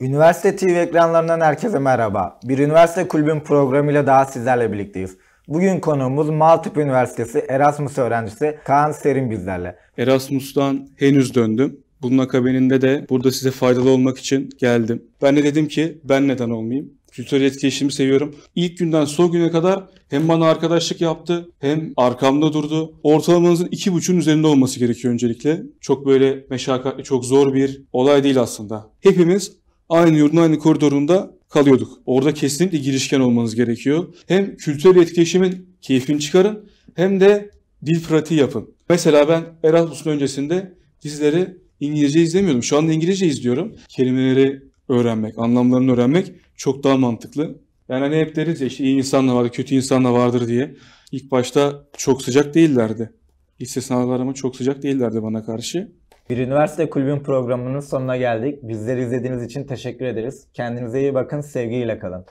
Üniversite TV ekranlarından herkese merhaba. Bir üniversite kulübün programıyla daha sizlerle birlikteyiz. Bugün konuğumuz Maltepe Üniversitesi Erasmus öğrencisi Kaan Serin bizlerle. Erasmus'tan henüz döndüm. Bunun akabininde de burada size faydalı olmak için geldim. Ben de dedim ki ben neden olmayayım? Kültürel etkileşimi seviyorum. İlk günden son güne kadar hem bana arkadaşlık yaptı hem arkamda durdu. Ortalamanızın iki buçuğun üzerinde olması gerekiyor öncelikle. Çok böyle meşakkatli, çok zor bir olay değil aslında. Hepimiz aynı yurdun aynı koridorunda kalıyorduk. Orada kesinlikle girişken olmanız gerekiyor. Hem kültürel etkileşimin keyfini çıkarın hem de dil pratiği yapın. Mesela ben Erasmus'un öncesinde dizileri İngilizce izlemiyordum. Şu anda İngilizce izliyorum. Kelimeleri öğrenmek, anlamlarını öğrenmek çok daha mantıklı. Yani hani hep deriz ya işte iyi insan vardır, kötü insan vardır diye. İlk başta çok sıcak değillerdi. Lise sınavlarıma çok sıcak değillerdi bana karşı. Bir üniversite kulübün programının sonuna geldik. Bizleri izlediğiniz için teşekkür ederiz. Kendinize iyi bakın, sevgiyle kalın.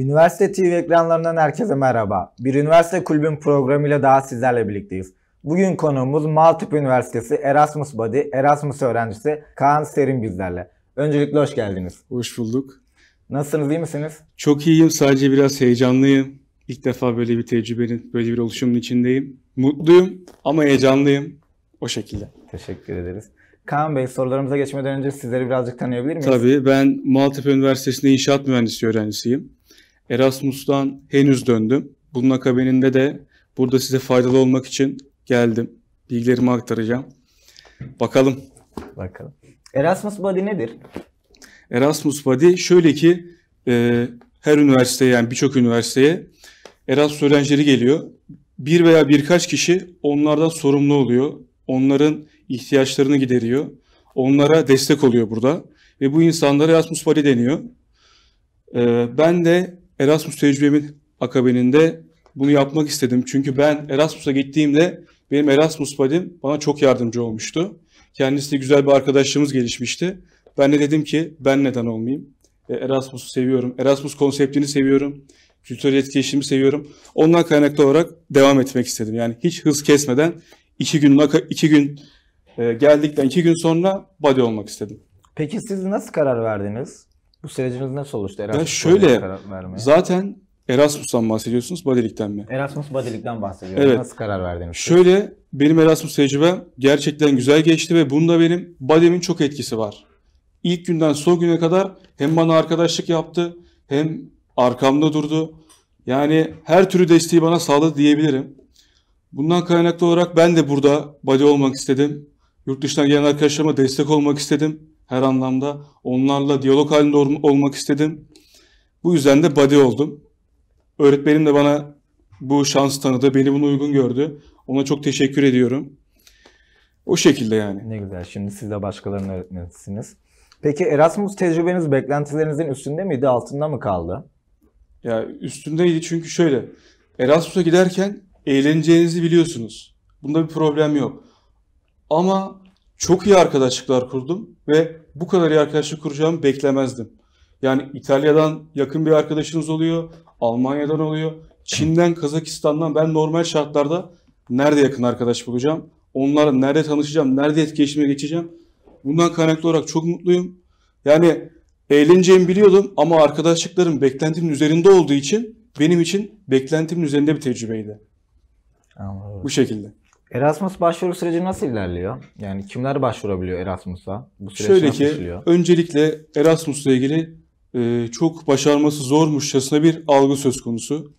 Üniversite TV ekranlarından herkese merhaba. Bir üniversite kulübün programıyla daha sizlerle birlikteyiz. Bugün konuğumuz Maltepe Üniversitesi Erasmus Body Erasmus öğrencisi Kaan Serin bizlerle. Öncelikle hoş geldiniz. Hoş bulduk. Nasılsınız, iyi misiniz? Çok iyiyim, sadece biraz heyecanlıyım. İlk defa böyle bir tecrübenin, böyle bir oluşumun içindeyim. Mutluyum ama heyecanlıyım. O şekilde. Teşekkür ederiz. Kaan Bey sorularımıza geçmeden önce sizleri birazcık tanıyabilir miyiz? Tabii ben Maltepe Üniversitesi'nde inşaat mühendisliği öğrencisiyim. Erasmus'tan henüz döndüm. Bunun akabininde de burada size faydalı olmak için geldim. Bilgilerimi aktaracağım. Bakalım. Bakalım. Erasmus Body nedir? Erasmus Body şöyle ki e, her üniversiteye yani birçok üniversiteye Erasmus öğrencileri geliyor. Bir veya birkaç kişi onlardan sorumlu oluyor. Onların ihtiyaçlarını gideriyor. Onlara destek oluyor burada. Ve bu insanlara Erasmus Body deniyor. E, ben de Erasmus tecrübemin akabininde bunu yapmak istedim. Çünkü ben Erasmus'a gittiğimde benim Erasmus Buddy'm bana çok yardımcı olmuştu. Kendisi de güzel bir arkadaşlığımız gelişmişti. Ben de dedim ki ben neden olmayayım? Erasmus'u seviyorum. Erasmus konseptini seviyorum. Kültürel etkileşimi seviyorum. Ondan kaynaklı olarak devam etmek istedim. Yani hiç hız kesmeden iki gün, iki gün e, geldikten iki gün sonra body olmak istedim. Peki siz nasıl karar verdiniz? Bu süreciniz nasıl oluştu? Erasmus ya şöyle, zaten Erasmus'tan bahsediyorsunuz, Body'likten mi? Erasmus Body'likten bahsediyorum. Evet. Nasıl karar verdiniz? Şöyle, benim Erasmus tecrübem gerçekten güzel geçti ve bunda benim Body'min çok etkisi var. İlk günden son güne kadar hem bana arkadaşlık yaptı, hem arkamda durdu. Yani her türlü desteği bana sağladı diyebilirim. Bundan kaynaklı olarak ben de burada body olmak istedim. Yurt dışından gelen arkadaşlarıma destek olmak istedim her anlamda. Onlarla diyalog halinde olmak istedim. Bu yüzden de body oldum. Öğretmenim de bana bu şans tanıdı, beni bunu uygun gördü. Ona çok teşekkür ediyorum. O şekilde yani. Ne güzel. Şimdi siz de başkalarının öğretmenisiniz. Peki Erasmus tecrübeniz beklentilerinizin üstünde miydi, altında mı kaldı? Ya üstündeydi çünkü şöyle. Erasmus'a giderken eğleneceğinizi biliyorsunuz. Bunda bir problem yok. Ama çok iyi arkadaşlıklar kurdum ve bu kadar iyi arkadaşlık kuracağımı beklemezdim. Yani İtalya'dan yakın bir arkadaşınız oluyor, Almanya'dan oluyor, Çin'den, Kazakistan'dan ben normal şartlarda nerede yakın arkadaş bulacağım? Onlarla nerede tanışacağım, nerede etkileşime geçeceğim? Bundan kaynaklı olarak çok mutluyum. Yani eğleneceğimi biliyordum ama arkadaşlıklarım beklentimin üzerinde olduğu için benim için beklentimin üzerinde bir tecrübeydi. Anladım. Bu şekilde. Erasmus başvuru süreci nasıl ilerliyor? Yani kimler başvurabiliyor Erasmus'a? Bu süreç Şöyle ki işliyor? öncelikle Erasmus'la ilgili e, çok başarması zormuşçasına bir algı söz konusu.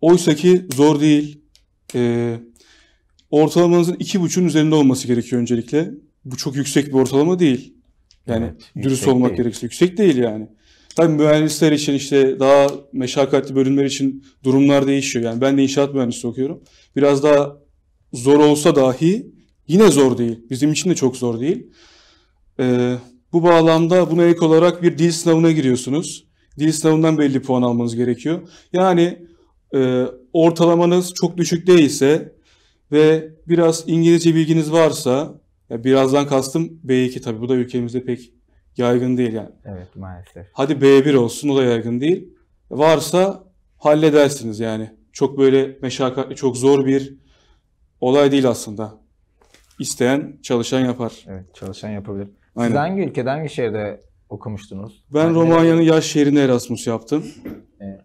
Oysa ki zor değil. E, ortalamanızın iki buçuğun üzerinde olması gerekiyor öncelikle. Bu çok yüksek bir ortalama değil. Yani evet, dürüst olmak değil. gerekirse yüksek değil yani. Tabii mühendisler için işte daha meşakkatli bölümler için durumlar değişiyor. Yani ben de inşaat mühendisliği okuyorum. Biraz daha zor olsa dahi yine zor değil. Bizim için de çok zor değil. Ee, bu bağlamda buna ek olarak bir dil sınavına giriyorsunuz. Dil sınavından belli puan almanız gerekiyor. Yani e, ortalamanız çok düşük değilse ve biraz İngilizce bilginiz varsa, ya birazdan kastım B2 tabii bu da ülkemizde pek yaygın değil yani. Evet maalesef. Hadi B1 olsun o da yaygın değil. Varsa halledersiniz yani. Çok böyle meşakkatli, çok zor bir olay değil aslında. İsteyen, çalışan yapar. Evet çalışan yapabilir. Siz Aynen. hangi ülkede, hangi şehirde okumuştunuz? Ben Yani- Romanya'nın yaş şehrinde Erasmus yaptım. Evet.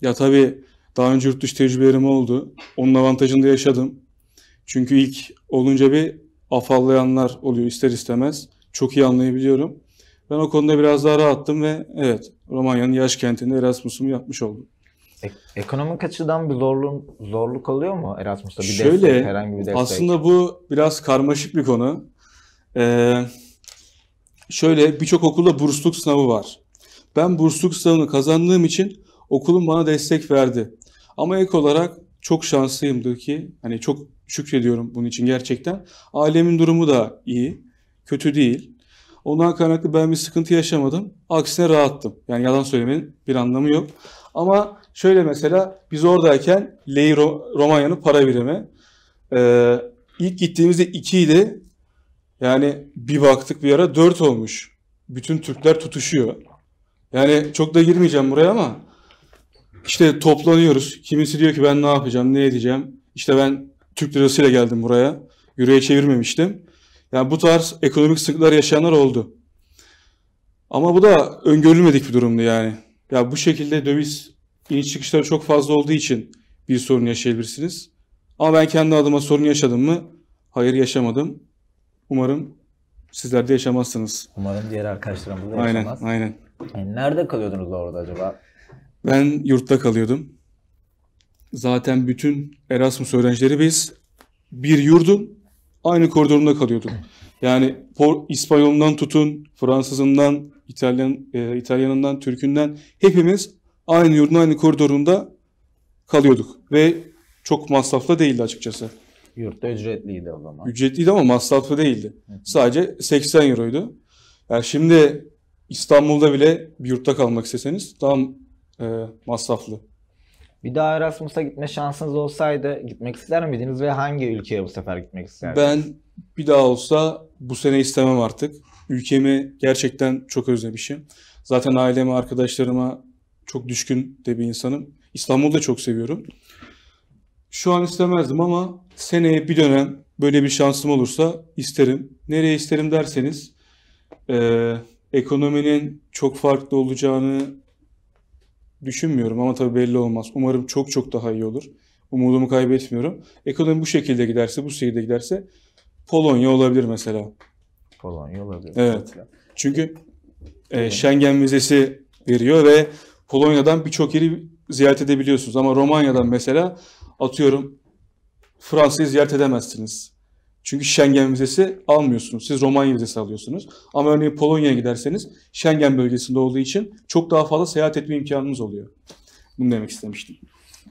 Ya tabii daha önce yurt dışı tecrübelerim oldu. Onun avantajını da yaşadım. Çünkü ilk olunca bir afallayanlar oluyor ister istemez. Çok iyi anlayabiliyorum. Ben o konuda biraz daha rahattım ve evet Romanya'nın yaş kentinde Erasmus'umu yapmış oldum. Ek- ekonomik açıdan bir zorluk, zorluk oluyor mu Erasmus'ta? Bir Şöyle, destek, herhangi bir destek. Aslında bu biraz karmaşık bir konu. Ee, şöyle birçok okulda bursluluk sınavı var. Ben bursluluk sınavını kazandığım için okulum bana destek verdi. Ama ek olarak çok şanslıyımdır ki hani çok şükrediyorum bunun için gerçekten. Ailemin durumu da iyi, kötü değil. Ondan kaynaklı ben bir sıkıntı yaşamadım. Aksine rahattım. Yani yalan söylemenin bir anlamı yok. Ama şöyle mesela biz oradayken Lei Ro- Romanya'nın para birimi. Ee, ilk gittiğimizde 2 idi. Yani bir baktık bir ara 4 olmuş. Bütün Türkler tutuşuyor. Yani çok da girmeyeceğim buraya ama işte toplanıyoruz. Kimisi diyor ki ben ne yapacağım, ne edeceğim. İşte ben Türk lirasıyla geldim buraya. Euro'ya çevirmemiştim. Yani bu tarz ekonomik sıkıntılar yaşayanlar oldu. Ama bu da öngörülmedik bir durumdu yani. Ya bu şekilde döviz iniş çıkışları çok fazla olduğu için bir sorun yaşayabilirsiniz. Ama ben kendi adıma sorun yaşadım mı? Hayır yaşamadım. Umarım sizler de yaşamazsınız. Umarım diğer arkadaşlarımız da Aynen, yaşamaz. aynen. Yani nerede kalıyordunuz orada acaba? Ben yurtta kalıyordum. Zaten bütün Erasmus öğrencileri biz bir yurdun aynı koridorunda kalıyorduk. Yani İspanyolundan tutun, Fransızından, İtalyan e, İtalyanından, Türkünden hepimiz aynı yurdun aynı koridorunda kalıyorduk ve çok masraflı değildi açıkçası. Yurtta ücretliydi o zaman. Ücretliydi ama masraflı değildi. Sadece 80 euroydu. Yani şimdi İstanbul'da bile bir yurtta kalmak isteseniz daha e, masraflı. Bir daha Erasmus'a gitme şansınız olsaydı gitmek ister miydiniz ve hangi ülkeye bu sefer gitmek isterdiniz? Ben bir daha olsa bu sene istemem artık. Ülkemi gerçekten çok özlemişim. Zaten aileme, arkadaşlarıma çok düşkün de bir insanım. İstanbul'u da çok seviyorum. Şu an istemezdim ama seneye bir dönem böyle bir şansım olursa isterim. Nereye isterim derseniz eee, ekonominin çok farklı olacağını düşünmüyorum ama tabii belli olmaz. Umarım çok çok daha iyi olur. Umudumu kaybetmiyorum. Ekonomi bu şekilde giderse, bu şekilde giderse Polonya olabilir mesela. Polonya olabilir. Evet. Güzel. Çünkü e, Schengen vizesi veriyor ve Polonya'dan birçok yeri ziyaret edebiliyorsunuz. Ama Romanya'dan mesela atıyorum Fransa'yı ziyaret edemezsiniz. Çünkü Schengen vizesi almıyorsunuz. Siz Romanya vizesi alıyorsunuz. Ama örneğin Polonya'ya giderseniz Schengen bölgesinde olduğu için çok daha fazla seyahat etme imkanınız oluyor. Bunu demek istemiştim.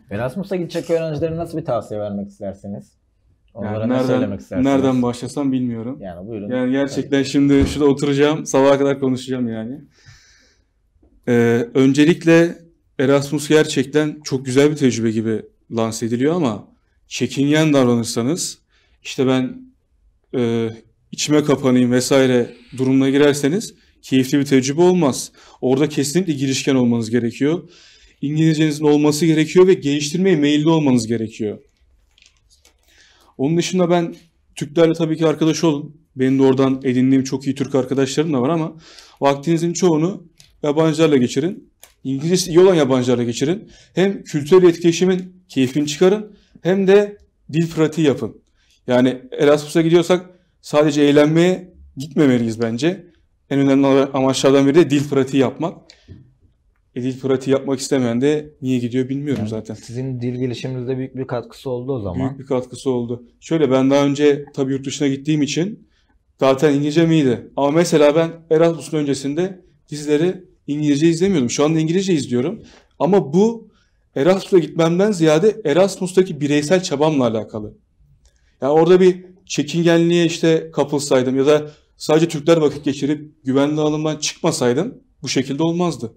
Erasmus'a gidecek öğrencilere nasıl bir tavsiye vermek istersiniz? Onlara Yani ne söylemek nereden, istersiniz? nereden başlasam bilmiyorum. Yani buyurun. Yani gerçekten şimdi şurada oturacağım, sabaha kadar konuşacağım yani. Ee, öncelikle Erasmus gerçekten çok güzel bir tecrübe gibi lanse ediliyor ama çekingen davranırsanız, işte ben e, içime kapanayım vesaire durumuna girerseniz keyifli bir tecrübe olmaz. Orada kesinlikle girişken olmanız gerekiyor. İngilizcenizin olması gerekiyor ve geliştirmeye meyilli olmanız gerekiyor. Onun dışında ben Türklerle tabii ki arkadaş olun. Benim de oradan edindiğim çok iyi Türk arkadaşlarım da var ama vaktinizin çoğunu yabancılarla geçirin. İngilizcesi iyi olan yabancılarla geçirin. Hem kültürel etkileşimin keyfini çıkarın hem de dil pratiği yapın. Yani Erasmus'a gidiyorsak sadece eğlenmeye gitmemeliyiz bence. En önemli amaçlardan biri de dil pratiği yapmak. E, dil pratiği yapmak istemeyen de niye gidiyor bilmiyorum Yani zaten. Sizin dil gelişiminizde büyük bir katkısı oldu o zaman. Büyük bir katkısı oldu. Şöyle ben daha önce tabii yurt dışına gittiğim için zaten İngilizcem iyiydi. Ama mesela ben Erasmus'un öncesinde dizileri İngilizce izlemiyordum. Şu anda İngilizce izliyorum. Ama bu Erasmus'a gitmemden ziyade Erasmus'taki bireysel çabamla alakalı. Yani orada bir çekingenliğe işte kapılsaydım ya da sadece Türkler vakit geçirip güvenli alandan çıkmasaydım bu şekilde olmazdı.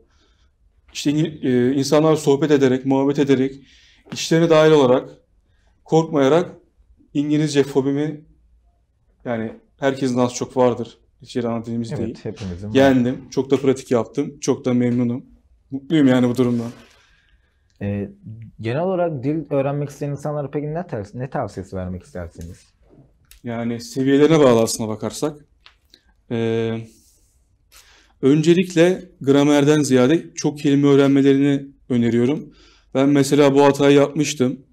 İşte e, insanlarla sohbet ederek, muhabbet ederek, işlerine dahil olarak, korkmayarak İngilizce fobimi yani herkesin az çok vardır. Hiç dilimiz değil. Evet hepimizin. var. Yendim. Çok da pratik yaptım. Çok da memnunum. Mutluyum yani bu durumdan. Ee, genel olarak dil öğrenmek isteyen insanlara peki ne, tav- ne tavsiyesi vermek istersiniz? Yani seviyelerine bağlı aslına bakarsak. Ee, öncelikle gramerden ziyade çok kelime öğrenmelerini öneriyorum. Ben mesela bu hatayı yapmıştım.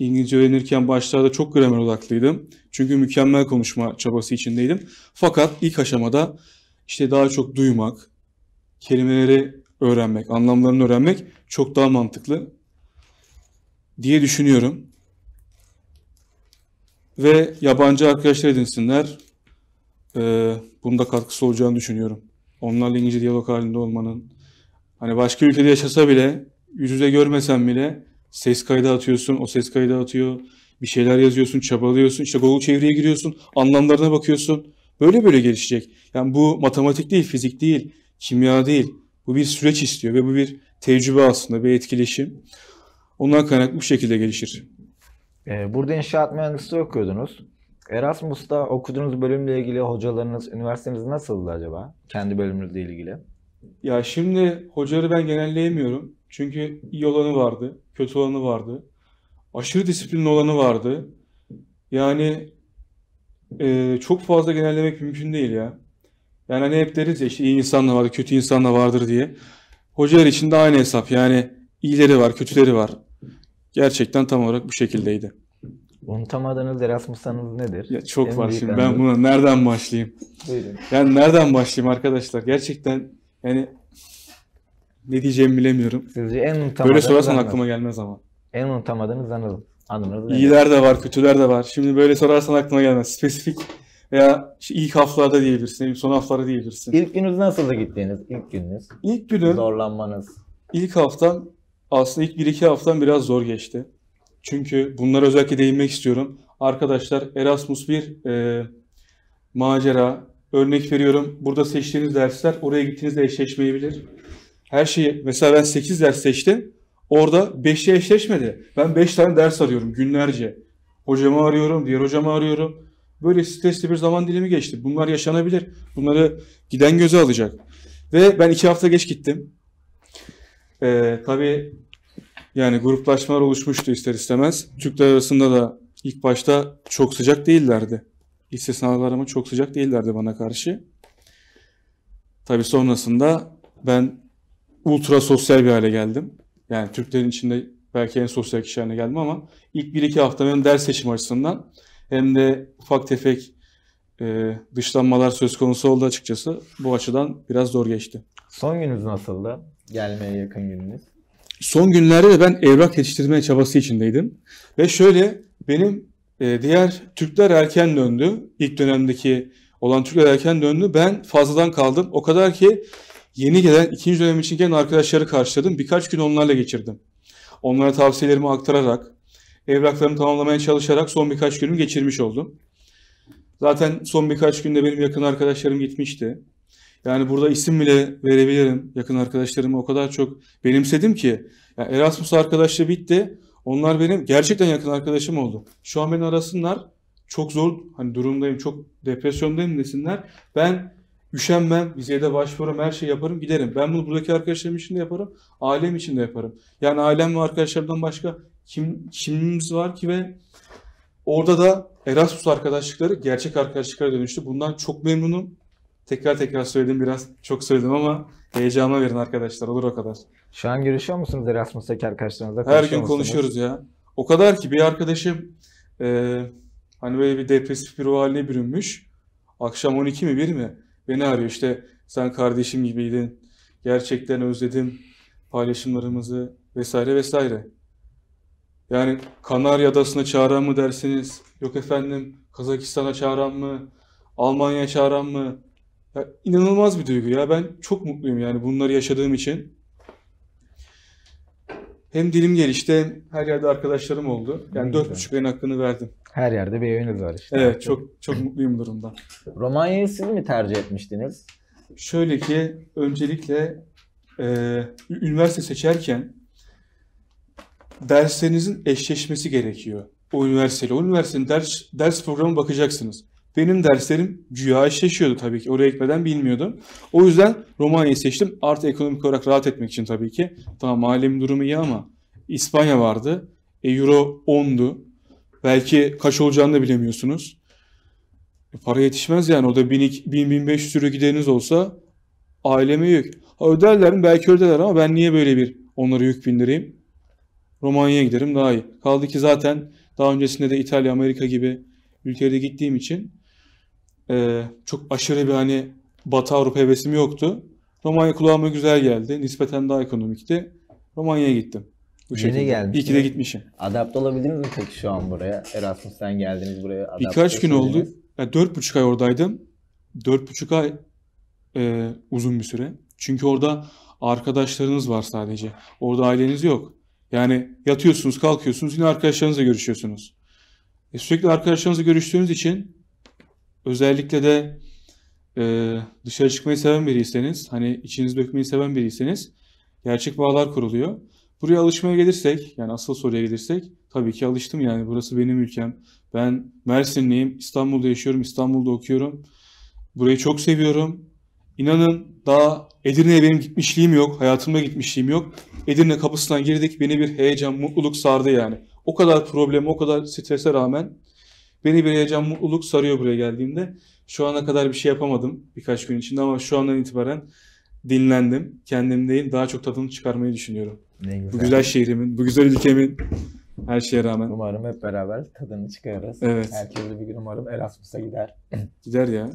İngilizce öğrenirken başlarda çok gramer odaklıydım. Çünkü mükemmel konuşma çabası içindeydim. Fakat ilk aşamada işte daha çok duymak, kelimeleri öğrenmek, anlamlarını öğrenmek çok daha mantıklı diye düşünüyorum. Ve yabancı arkadaşlar edinsinler. Ee, bunda katkısı olacağını düşünüyorum. Onlarla İngilizce diyalog halinde olmanın. Hani başka ülkede yaşasa bile, yüz yüze görmesen bile ses kaydı atıyorsun, o ses kaydı atıyor. Bir şeyler yazıyorsun, çabalıyorsun. işte Google çevireye giriyorsun, anlamlarına bakıyorsun. Böyle böyle gelişecek. Yani bu matematik değil, fizik değil, kimya değil. Bu bir süreç istiyor ve bu bir tecrübe aslında, bir etkileşim. Ondan kaynaklı bu şekilde gelişir. Ee, burada inşaat mühendisliği okuyordunuz. Erasmus'ta okuduğunuz bölümle ilgili hocalarınız, üniversiteniz nasıldı acaba? Kendi bölümünüzle ilgili. Ya şimdi hocaları ben genelleyemiyorum. Çünkü iyi olanı vardı, kötü olanı vardı. Aşırı disiplinli olanı vardı. Yani e, çok fazla genellemek mümkün değil ya. Yani hani hep deriz ya işte iyi insan da vardır, kötü insan da vardır diye. Hocalar için de aynı hesap. Yani iyileri var, kötüleri var. Gerçekten tam olarak bu şekildeydi. Unutamadığınız Erasmus anınız nedir? Ya çok En var şimdi. anınız. Ben buna nereden başlayayım? Buyurun. Yani nereden başlayayım arkadaşlar? Gerçekten yani ne diyeceğimi bilemiyorum. Sizce en Böyle sorarsan aklıma gelmez ama. En unutamadığınız anınız, anınız? İyiler de var, kötüler de var. Şimdi böyle sorarsan aklıma gelmez. Spesifik veya işte ilk haftalarda diyebilirsin, son haftalarda diyebilirsin. İlk gününüz nasıldı gittiğiniz? İlk gününüz? İlk günüm, Zorlanmanız. ilk haftam aslında ilk 1-2 haftam biraz zor geçti. Çünkü bunlara özellikle değinmek istiyorum. Arkadaşlar Erasmus bir e, macera. Örnek veriyorum. Burada seçtiğiniz dersler oraya gittiğinizde eşleşmeyebilir. Her şeyi mesela ben 8 ders seçtim. Orada 5'e eşleşmedi. Ben 5 tane ders arıyorum günlerce. Hocamı arıyorum, diğer hocamı arıyorum. Böyle stresli bir zaman dilimi geçti. Bunlar yaşanabilir. Bunları giden göze alacak. Ve ben 2 hafta geç gittim. Ee, tabii yani gruplaşmalar oluşmuştu ister istemez. Türkler arasında da ilk başta çok sıcak değillerdi. Lise sınavları ama çok sıcak değillerdi bana karşı. Tabii sonrasında ben ultra sosyal bir hale geldim. Yani Türklerin içinde belki en sosyal kişi haline geldim ama ilk 1-2 hafta hem ders seçim açısından hem de ufak tefek e, dışlanmalar söz konusu oldu açıkçası. Bu açıdan biraz zor geçti. Son gününüz nasıldı? Gelmeye yakın gününüz. Son günlerde de ben evrak yetiştirme çabası içindeydim. Ve şöyle benim e, diğer Türkler erken döndü. İlk dönemdeki olan Türkler erken döndü. Ben fazladan kaldım. O kadar ki yeni gelen ikinci dönem için gelen arkadaşları karşıladım. Birkaç gün onlarla geçirdim. Onlara tavsiyelerimi aktararak, evraklarımı tamamlamaya çalışarak son birkaç günümü geçirmiş oldum. Zaten son birkaç günde benim yakın arkadaşlarım gitmişti. Yani burada isim bile verebilirim. Yakın arkadaşlarımı o kadar çok benimsedim ki. Yani Erasmus arkadaşlığı bitti. Onlar benim gerçekten yakın arkadaşım oldu. Şu an beni arasınlar. Çok zor hani durumdayım, çok depresyondayım desinler. Ben üşenmem, vizeye de başvururum, her şeyi yaparım, giderim. Ben bunu buradaki arkadaşlarım için de yaparım, ailem için de yaparım. Yani ailem ve arkadaşlarımdan başka kim kimimiz var ki ve orada da Erasmus arkadaşlıkları gerçek arkadaşlıklara dönüştü. Bundan çok memnunum. Tekrar tekrar söyledim biraz çok söyledim ama heyecanla verin arkadaşlar olur o kadar. Şu an görüşüyor musunuz Erasmus'taki arkadaşlarınızla? Her gün konuşuyoruz ya. O kadar ki bir arkadaşım e, hani böyle bir depresif bir ruh haline bürünmüş. Akşam 12 mi 1 mi? Beni arıyor işte sen kardeşim gibiydin. Gerçekten özledim paylaşımlarımızı vesaire vesaire. Yani Kanarya Adası'na çağıran mı dersiniz? Yok efendim Kazakistan'a çağıran mı? Almanya'ya çağıran mı? Ya inanılmaz bir duygu ya. Ben çok mutluyum yani bunları yaşadığım için. Hem dilim gelişti hem her yerde arkadaşlarım oldu. Yani dört buçuk ayın hakkını verdim. Her yerde bir eviniz var işte. Evet çok çok mutluyum durumdan. Romanya'yı siz mi tercih etmiştiniz? Şöyle ki öncelikle e, üniversite seçerken derslerinizin eşleşmesi gerekiyor. o üniversiteyle. O üniversitenin ders, ders programı bakacaksınız. Benim derslerim güya eşleşiyordu tabii ki. Oraya gitmeden bilmiyordum. O yüzden Romanya'yı seçtim. Artı ekonomik olarak rahat etmek için tabii ki. Tamam ailemin durumu iyi ama İspanya vardı. E, Euro 10'du. Belki kaç olacağını da bilemiyorsunuz. E, para yetişmez yani. O da 1000-1500 euro gideriniz olsa aileme yük. Ha, öderler mi? Belki öderler ama ben niye böyle bir onlara yük bindireyim? Romanya'ya giderim daha iyi. Kaldı ki zaten daha öncesinde de İtalya, Amerika gibi ülkelere gittiğim için e, çok aşırı bir hani Batı Avrupa hevesim yoktu. Romanya kulağıma güzel geldi. Nispeten daha ekonomikti. Romanya'ya gittim. Bu Yeni şekilde. gelmiş İyi ki de mi? gitmişim. Adapte olabildiniz mi peki şu an buraya? Erasmus'tan geldiniz buraya. adapte Birkaç gün oldu. dört buçuk ay oradaydım. Dört buçuk ay e, uzun bir süre. Çünkü orada arkadaşlarınız var sadece. Orada aileniz yok. Yani yatıyorsunuz, kalkıyorsunuz, yine arkadaşlarınızla görüşüyorsunuz. E, sürekli arkadaşlarınızla görüştüğünüz için özellikle de e, dışarı çıkmayı seven biriyseniz, hani içiniz dökmeyi seven biriyseniz gerçek bağlar kuruluyor. Buraya alışmaya gelirsek, yani asıl soruya gelirsek, tabii ki alıştım yani burası benim ülkem. Ben Mersinliyim, İstanbul'da yaşıyorum, İstanbul'da okuyorum. Burayı çok seviyorum. İnanın daha Edirne'ye benim gitmişliğim yok, hayatımda gitmişliğim yok. Edirne kapısından girdik, beni bir heyecan, mutluluk sardı yani. O kadar probleme, o kadar strese rağmen beni bir heyecan, mutluluk sarıyor buraya geldiğimde. Şu ana kadar bir şey yapamadım birkaç gün içinde ama şu andan itibaren dinlendim. Kendimdeyim. Daha çok tadını çıkarmayı düşünüyorum. Ne Bu güzel şehrimin, bu güzel ülkemin her şeye rağmen. Umarım hep beraber tadını çıkarırız. Evet. Herkes de bir gün umarım Erasmus'a gider. Gider ya.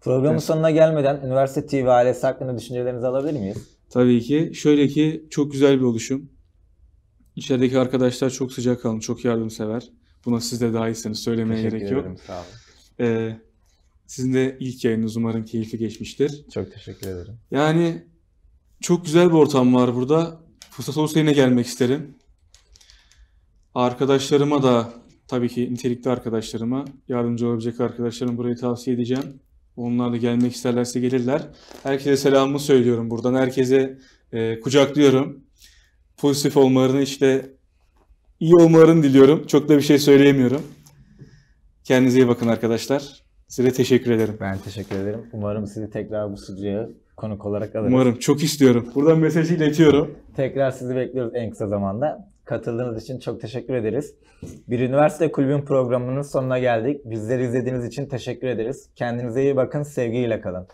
Programın Evet. sonuna gelmeden Üniversite TV ailesi hakkında düşüncelerinizi alabilir miyiz? Tabii ki. Şöyle ki çok güzel bir oluşum. İçerideki arkadaşlar çok sıcakkanlı, çok yardımsever. Buna siz de dahilsiniz. Söylemeye Teşekkür gerek yok. ederim. Sağ olun. Ee, sizin de ilk yayınınız umarım keyifli geçmiştir. Çok teşekkür ederim. Yani çok güzel bir ortam var burada. Fırsat olursa yine gelmek isterim. Arkadaşlarıma da tabii ki nitelikli arkadaşlarıma, yardımcı olabilecek arkadaşlarıma burayı tavsiye edeceğim. Onlar da gelmek isterlerse gelirler. Herkese selamımı söylüyorum buradan. Herkese e, kucaklıyorum. Pozitif olmalarını işte iyi olmalarını diliyorum. Çok da bir şey söyleyemiyorum. Kendinize iyi bakın arkadaşlar. Size teşekkür ederim. Ben teşekkür ederim. Umarım sizi tekrar bu stüdyoya konuk olarak alırız. Umarım. Çok istiyorum. Buradan mesajı iletiyorum. Tekrar sizi bekliyoruz en kısa zamanda. Katıldığınız için çok teşekkür ederiz. Bir üniversite kulübün programının sonuna geldik. Bizleri izlediğiniz için teşekkür ederiz. Kendinize iyi bakın, sevgiyle kalın.